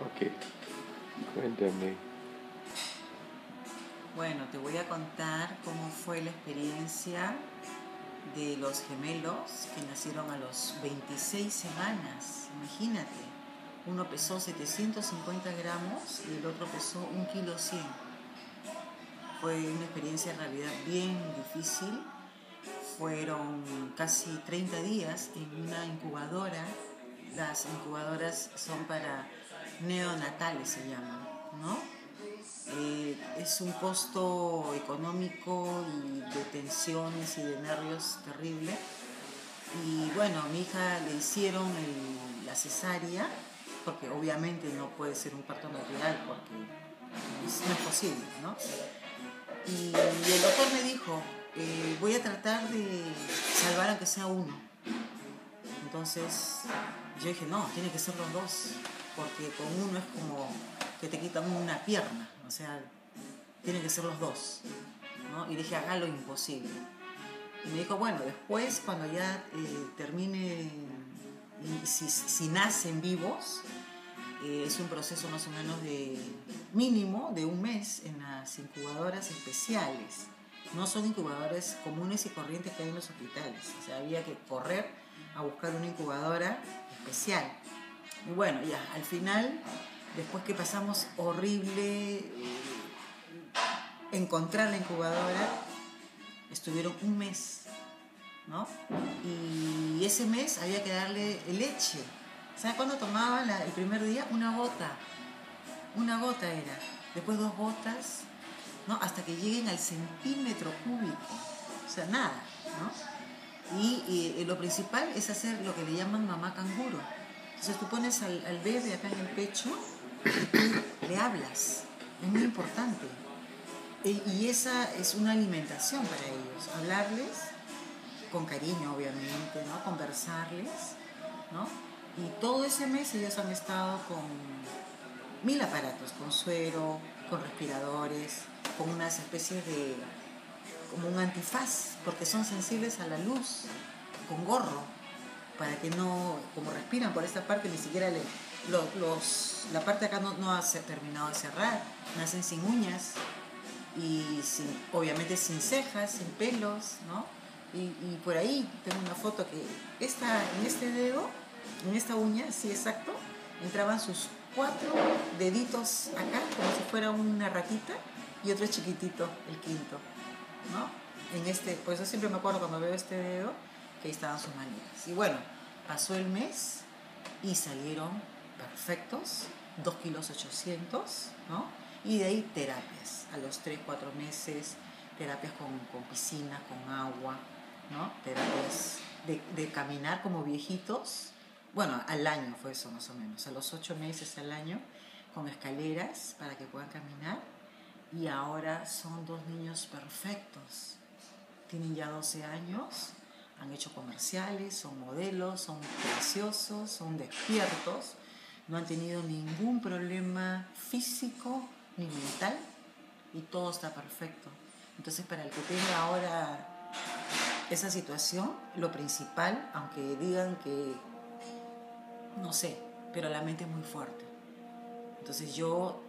Ok, cuéntame. Bueno, te voy a contar cómo fue la experiencia de los gemelos que nacieron a los 26 semanas. Imagínate, uno pesó 750 gramos y el otro pesó 1 kilo 100. Fue una experiencia en realidad bien difícil. Fueron casi 30 días en una incubadora. Las incubadoras son para neonatales, se llaman, ¿no? Eh, es un costo económico y de tensiones y de nervios terrible. Y bueno, a mi hija le hicieron la cesárea, porque obviamente no puede ser un parto natural, porque no es posible, ¿no? Y, el doctor me dijo, eh, voy a tratar de salvar a que sea uno. Entonces yo dije, no, tiene que ser los dos, porque con uno es como que te quitan una pierna, o sea, tienen que ser los dos. ¿no? Y dije, haga lo imposible. Y me dijo, bueno, después cuando ya eh, termine, si, nacen vivos, eh, es un proceso más o menos de mínimo de un mes en las incubadoras especiales. No son incubadoras comunes y corrientes que hay en los hospitales. O sea, había que correr a buscar una incubadora especial. Y bueno, ya, al final después que pasamos horrible eh, encontrar la incubadora, estuvieron un mes, ¿no? Y ese mes había que darle leche. ¿Sabes cuándo tomaba el primer día? Una gota. Una gota era. Después dos gotas, ¿no? Hasta que lleguen al centímetro cúbico. O sea, nada, ¿no? Y, y, lo principal es hacer lo que le llaman mamá canguro. Entonces tú pones al, bebé acá en el pecho le hablas. Es muy importante. Y esa es una alimentación para ellos. Hablarles con cariño, obviamente, ¿no? Conversarles, ¿no? Y todo ese mes ellos han estado con mil aparatos, con suero, con respiradores, con unas especies de, como un antifaz, porque son sensibles a la luz, con gorro, para que no, como respiran por esta parte, ni siquiera le, los, la parte de acá no, no ha terminado de cerrar, nacen sin uñas y sin, obviamente sin cejas, sin pelos, ¿no? Y, por ahí tengo una foto que esta, en este dedo, en esta uña, sí exacto, entraban sus cuatro deditos acá, como si fuera una ratita, y otro chiquitito, el quinto, ¿no? En este, por eso siempre me acuerdo cuando veo este dedo, que ahí estaban sus manitas. Y bueno, pasó el mes y salieron perfectos, 2 kilos 800, ¿no? Y de ahí terapias, a los 3, 4 meses, terapias con, con piscina, con agua, ¿no? Terapias de, de, caminar como viejitos, bueno, al año fue eso más o menos, a los 8 meses al año, con escaleras para que puedan caminar. Y ahora son dos niños perfectos, tienen ya 12 años, han hecho comerciales, son modelos, son preciosos, son despiertos no han tenido ningún problema físico ni mental y todo está perfecto. Entonces, para el que tenga ahora esa situación, lo principal, aunque digan que, no sé, pero la mente es muy fuerte. Entonces yo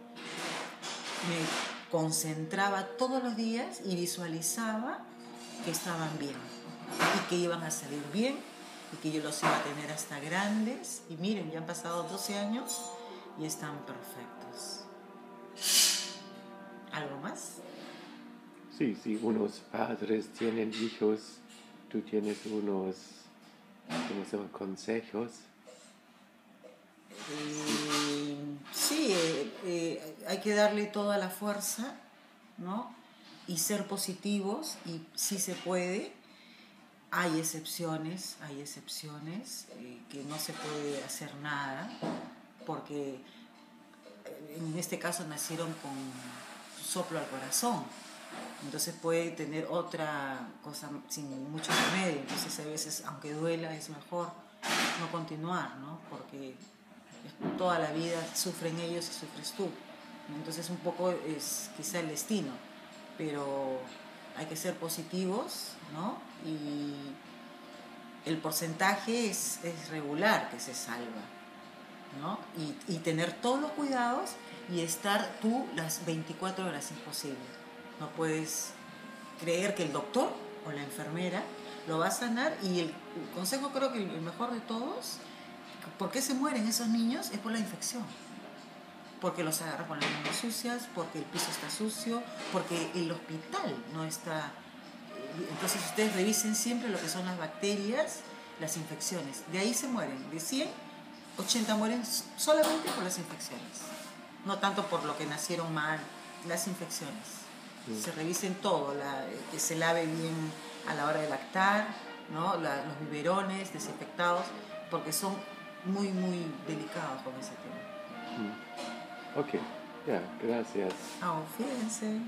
me concentraba todos los días y visualizaba que estaban bien y que iban a salir bien y que yo los iba a tener hasta grandes. Y miren, ya han pasado 12 años y están perfectos. ¿Algo más? Sí, sí, unos padres tienen hijos, tú tienes unos, ¿cómo se llama? Consejos. Eh, sí, eh, eh, hay que darle toda la fuerza, ¿no? Y ser positivos, y sí se puede, hay excepciones, hay excepciones eh, que no se puede hacer nada porque eh, en este caso nacieron con soplo al corazón. Entonces puede tener otra cosa sin mucho remedio. Entonces a veces, aunque duela, es mejor no continuar, ¿no? Porque toda la vida sufren ellos y sufres tú. Entonces un poco es quizá el destino, pero hay que ser positivos, ¿no? y el porcentaje es, regular que se salva. ¿no? Y, y tener todos los cuidados y estar tú las 24 horas imposible. No puedes creer que el doctor o la enfermera lo va a sanar y el consejo creo que el mejor de todos, ¿por qué se mueren esos niños? Es por la infección. Porque los agarra con las manos sucias, porque el piso está sucio, porque el hospital no está... Entonces ustedes revisen siempre lo que son las bacterias, las infecciones. De ahí se mueren. De 100, 80 mueren solamente por las infecciones. No tanto por lo que nacieron mal, las infecciones. Se revisen todo, la, que se lave bien a la hora de lactar, ¿no? La- los biberones desinfectados, porque son muy, muy delicados con ese tema. Ok, ya, gracias. Ah, fíjense.